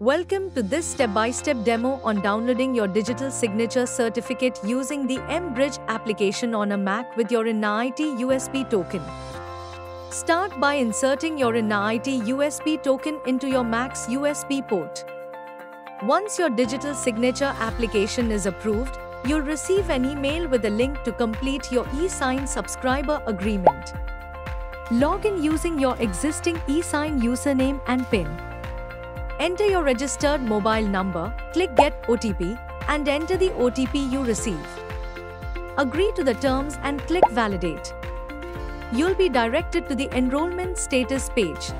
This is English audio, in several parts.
Welcome to this step-by-step demo on downloading your digital signature certificate using the mBridge application on a Mac with your InnaIT USB token. Start by inserting your InnaIT USB token into your Mac's USB port. Once your digital signature application is approved, you'll receive an email with a link to complete your eSign subscriber agreement. Log in using your existing eSign username and PIN. Enter your registered mobile number, click Get OTP, and enter the OTP you receive. Agree to the terms and click Validate. You'll be directed to the enrollment status page.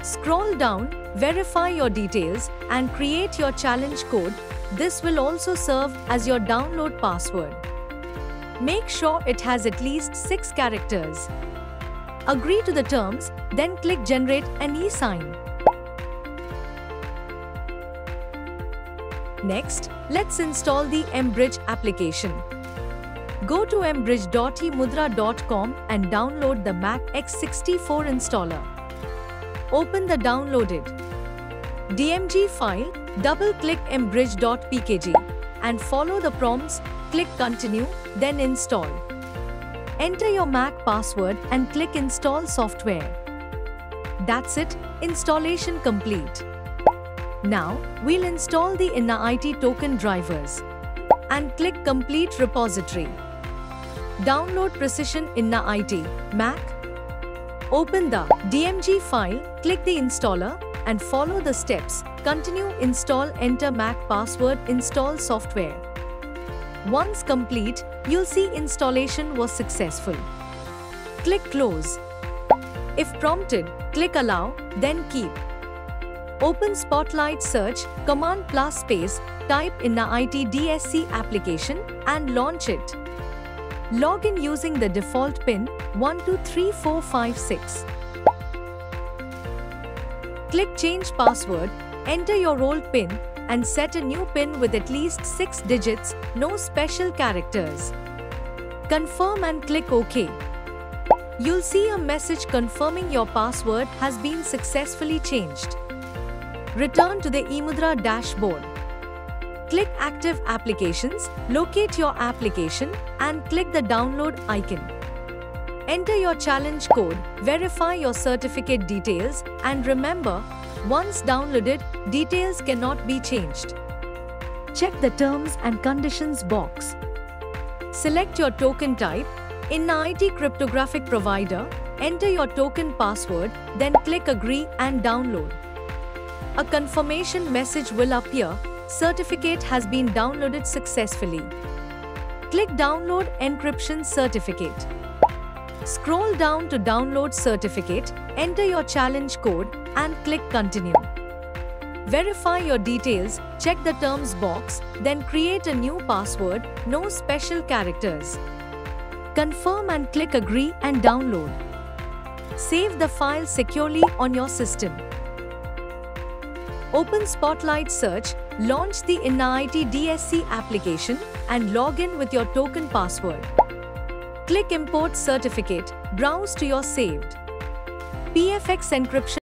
Scroll down, verify your details, and create your challenge code. This will also serve as your download password. Make sure it has at least 6 characters. Agree to the terms, then click Generate an e-sign. Next, let's install the mBridge application. Go to mbridge.emudhra.com and download the Mac x64 installer. Open the downloaded DMG file, double-click mbridge.pkg and follow the prompts, click Continue, then Install. Enter your Mac password and click Install software. That's it, installation complete. Now, we'll install the InnaIT token drivers and click Complete Repository. Download Precision InnaIT Mac. Open the DMG file, click the installer and follow the steps. Continue install enter Mac password install software. Once complete, you'll see installation was successful. Click Close. If prompted, click Allow, then Keep. Open Spotlight Search, Command plus space, type in the ITDSC application and launch it. Log in using the default PIN 123456. Click Change Password, enter your old PIN and set a new PIN with at least 6 digits, no special characters. Confirm and click OK. You'll see a message confirming your password has been successfully changed. Return to the eMudhra dashboard. Click Active Applications, locate your application and click the download icon. Enter your challenge code, verify your certificate details and remember, once downloaded, details cannot be changed. Check the Terms and Conditions box. Select your token type. InnaIT Cryptographic Provider, enter your token password, then click Agree and download. A confirmation message will appear. Certificate has been downloaded successfully. Click Download Encryption Certificate. Scroll down to download certificate, enter your challenge code and click continue. Verify your details, check the terms box, then create a new password, no special characters. Confirm and click agree and download. Save the file securely on your system. Open Spotlight Search, launch the InnaIT DSC application and log in with your token password. Click Import Certificate, browse to your saved. PFX encryption